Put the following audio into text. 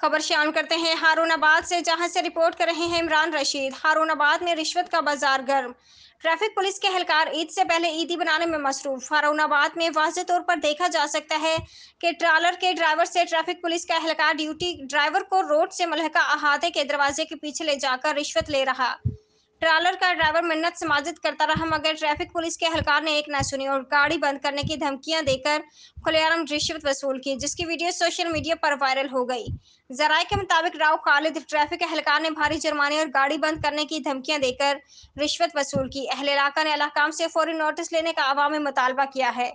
खबर श्याम करते हैं हारूनाबाद से, जहाँ से रिपोर्ट कर रहे हैं इमरान रशीद। हारूनाबाद में रिश्वत का बाज़ार गर्म। ट्रैफ़िक पुलिस के एहलकार ईद से पहले ईदी बनाने में मसरूफ। हारूनाबाद में वाज तौर पर देखा जा सकता है कि ट्रालर के ड्राइवर से ट्रैफ़िक पुलिस का एहलकार ड्यूटी ड्राइवर को रोड से मलहका अहाते के दरवाजे के पीछे ले जाकर रिश्वत ले रहा। ट्रालर का ड्राइवर मिन्नत समाजित करता रहा, मगर ट्रैफ़िक पुलिस के एहलकार ने एक न सुनी और गाड़ी बंद करने की धमकियाँ देकर खुलेआम रिश्वत वसूल की, जिसकी वीडियो सोशल मीडिया पर वायरल हो गई। जराये के मुताबिक राव खालिद ट्रैफ़िक एहलकार ने भारी जुर्माने और गाड़ी बंद करने की धमकियाँ देकर रिश्वत वसूल की। अहल इलाका ने अहकाम से फौरी नोटिस लेने का आवाम मुतालबा किया है।